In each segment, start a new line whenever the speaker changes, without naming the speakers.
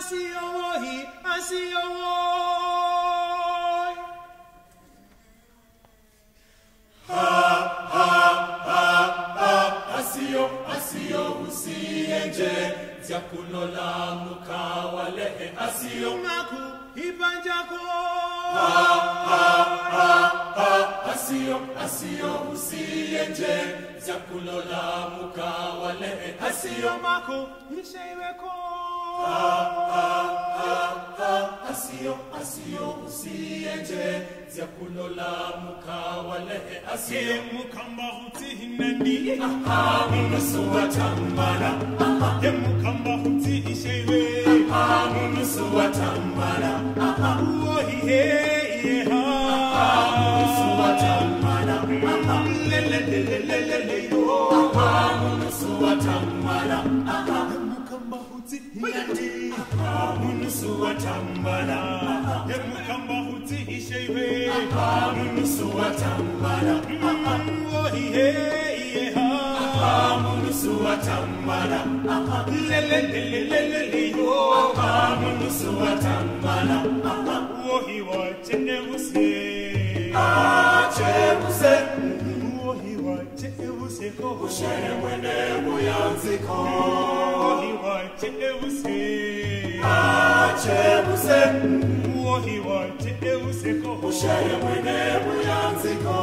asiyowohi asiyowohi.
Asiyo asiyo usiyenje zyakunola mukawalehe asiyo
maku ipanjako.
Asiyo asiyo usiyenje zyakunola mukawalehe asiyo
maku isheiweko
asiyo asiyo usiyenje zyakunola mukawalehe asiyo
emukamba huti hinandi
munusu ah, ah, watambala ah,
emukamba huti isheiwe
munusu watambala
wohiheyeha leleleleleleleyo
munusu watambala
emukamba huti hinandi
munusu
wohiheyeha
munusu watambala
leleleleleleyo
munusu watambala
wohiwachebuse
chebuse
wohiwachebuseko
ushere mwene buyanziko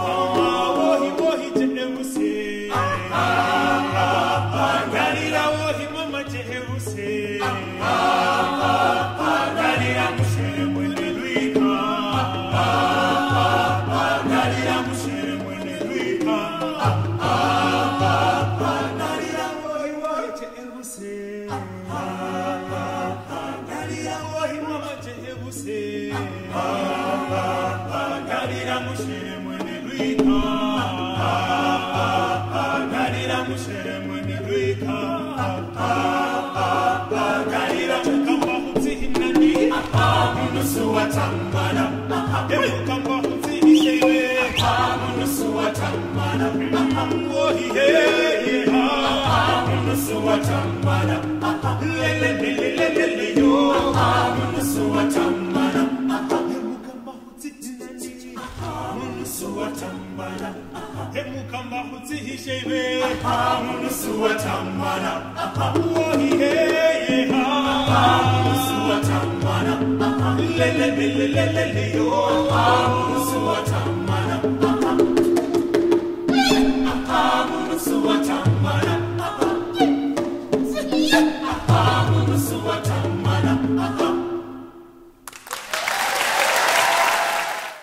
galira mushere mwene lwika galira mushere mwene lwika galira mukamba
munusu watambala
emukamba huti isheiwe
munusu watambala watambala
leleleleleleyo
munusu watambala munusu watambala munusu watambala